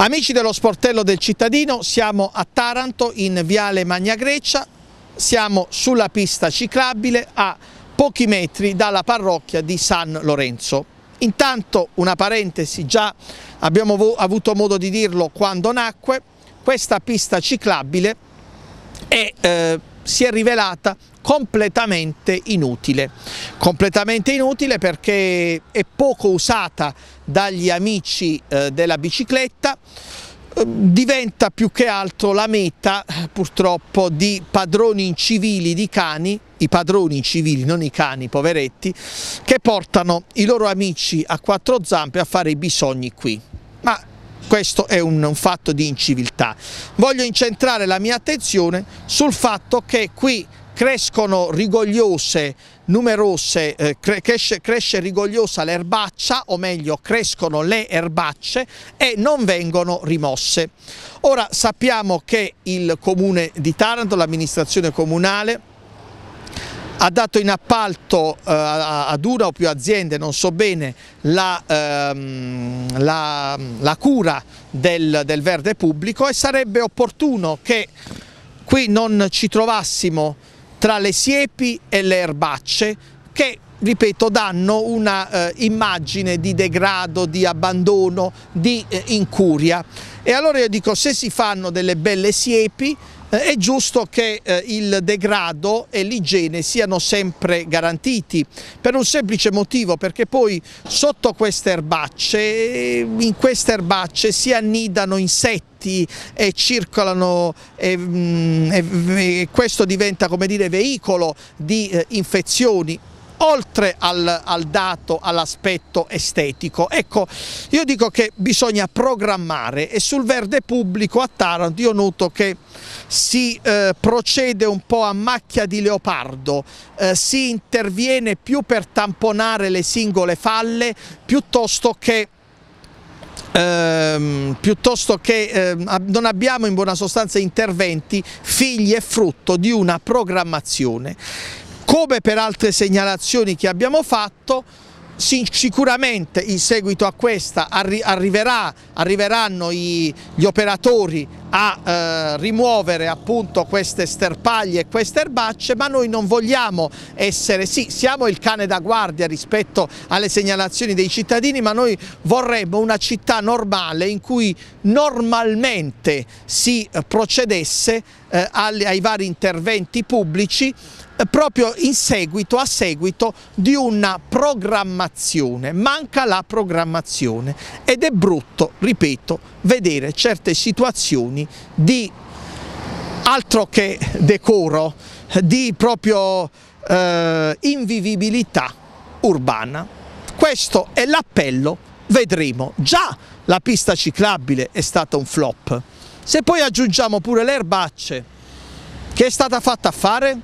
Amici dello sportello del cittadino, siamo a Taranto in Viale Magna Grecia, siamo sulla pista ciclabile a pochi metri dalla parrocchia di San Lorenzo. Intanto una parentesi, già abbiamo avuto modo di dirlo quando nacque, questa pista ciclabile è, eh, si è rivelata completamente inutile. Completamente inutile perché è poco usata dagli amici eh, della bicicletta, eh, diventa più che altro la meta purtroppo di padroni incivili di cani, i padroni incivili, non i cani, poveretti, che portano i loro amici a quattro zampe a fare i bisogni qui. Ma questo è un, un, fatto di inciviltà. Voglio incentrare la mia attenzione sul fatto che qui crescono rigogliose, numerose, eh, cresce, cresce rigogliosa l'erbaccia, o meglio crescono le erbacce e non vengono rimosse. Ora sappiamo che il comune di Taranto, l'amministrazione comunale, ha dato in appalto eh, ad una o più aziende, non so bene, la, ehm, la, la cura del, del verde pubblico e sarebbe opportuno che qui non ci trovassimo tra le siepi e le erbacce che ripeto, danno una eh, di degrado, di abbandono, di eh, incuria. E allora io dico, se si fanno delle belle siepi, eh, è giusto che eh, il degrado e l'igiene siano sempre garantiti, per un semplice motivo, perché poi sotto queste erbacce, in queste erbacce si annidano insetti e circolano e, mm, e, e questo diventa come dire veicolo di eh, infezioni oltre al, al dato, all'aspetto estetico. Ecco, io dico che bisogna programmare e sul verde pubblico a Taranto io noto che si eh, procede un po' a macchia di leopardo, eh, si interviene più per tamponare le singole falle piuttosto che Ehm, piuttosto che ehm, non abbiamo in buona sostanza interventi figli e frutto di una programmazione. Come per altre segnalazioni che abbiamo fatto, sicuramente in seguito a questa arriverà, arriveranno i, gli operatori a eh, rimuovere appunto queste sterpaglie e queste erbacce ma noi non vogliamo essere, sì siamo il cane da guardia rispetto alle segnalazioni dei cittadini ma noi vorremmo una città normale in cui normalmente si procedesse eh, ai, ai vari interventi pubblici eh, proprio in seguito, a seguito di una programmazione, manca la programmazione ed è brutto, ripeto, vedere certe situazioni di altro che decoro, di proprio eh, invivibilità urbana. Questo è l'appello, vedremo. Già la pista ciclabile è stata un flop. Se poi aggiungiamo pure le erbacce che è stata fatta a fare,